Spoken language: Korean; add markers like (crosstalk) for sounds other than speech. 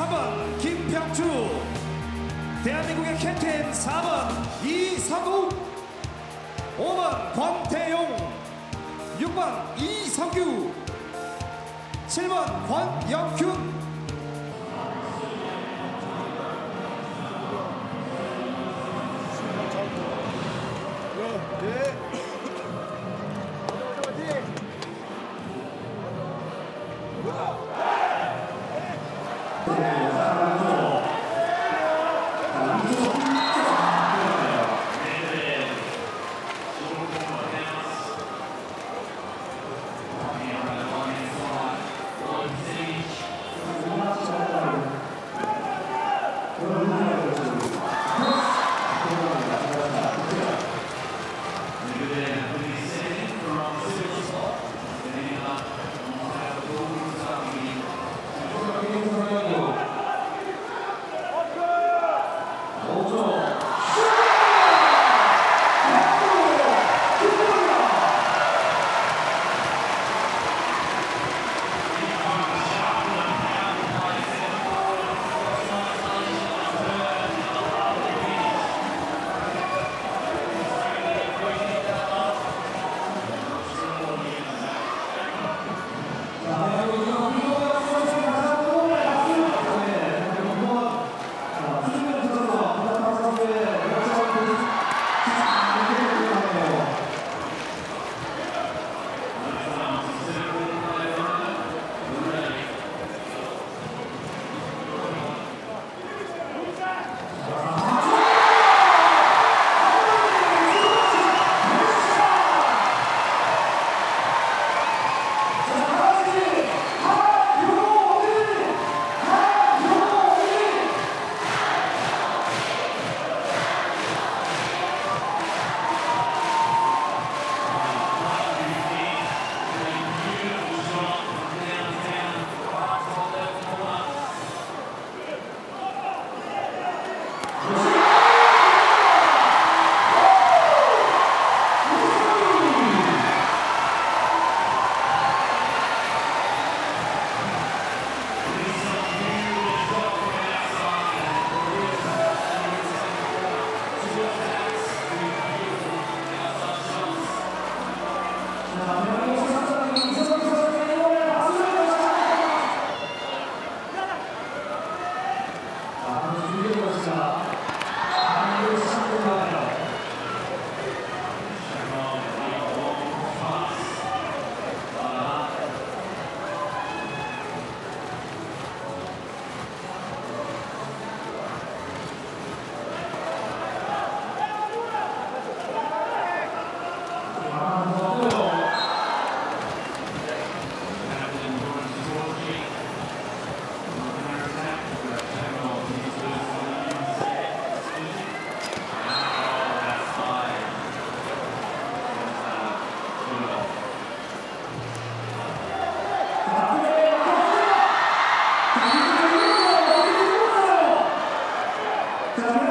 3번 김평주 대한민국의 캡틴 4번 이상우 5번 권태용 6번 이성규 7번 권영균 Deus. Amen. Come (laughs) on.